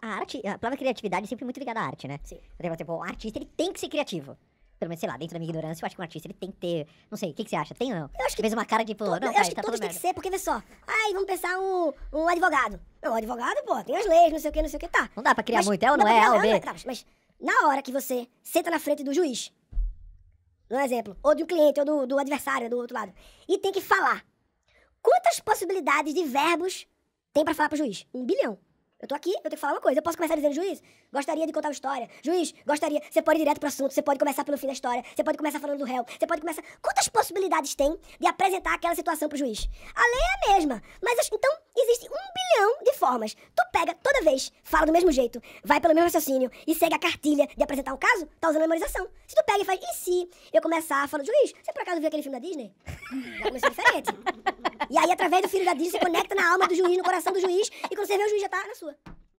a arte, a palavra criatividade é sempre muito ligada à arte, né? Sim. Por exemplo, tipo, o artista, ele tem que ser criativo. Pelo menos, sei lá, dentro da minha ignorância, eu acho que um artista, ele tem que ter, não sei, o que, que você acha? Tem ou não? Eu acho que Fez uma cara de, pô, Todo- não, eu cara, acho que tá todos têm que ser, porque vê só. Ai, vamos pensar um, um advogado. Não, advogado, pô, tem as leis, não sei o que, não sei o que, tá. Não dá pra criar Mas muito, é ou não dá é, pra A ou criar- B? não, tá, mas na hora que você senta na frente do juiz, um exemplo, ou de um cliente, ou do, do adversário, do outro lado, e tem que falar, quantas possibilidades de verbos tem pra falar pro juiz? Um bilhão. Eu tô aqui, eu tenho que falar uma coisa. Eu posso começar dizendo, juiz, gostaria de contar uma história. Juiz, gostaria. Você pode ir direto pro assunto, você pode começar pelo fim da história, você pode começar falando do réu, você pode começar. Quantas possibilidades tem de apresentar aquela situação pro juiz? A lei é a mesma. Mas as- então, existe um bilhão de formas. Tu pega toda vez, fala do mesmo jeito, vai pelo mesmo raciocínio e segue a cartilha de apresentar um caso, tá usando memorização. Se tu pega e faz, e se eu começar falando, juiz, você por acaso viu aquele filme da Disney? Já começou diferente. E aí, através do filho da Disney, você conecta na alma do juiz, no coração do juiz, e quando você vê o juiz já tá na sua.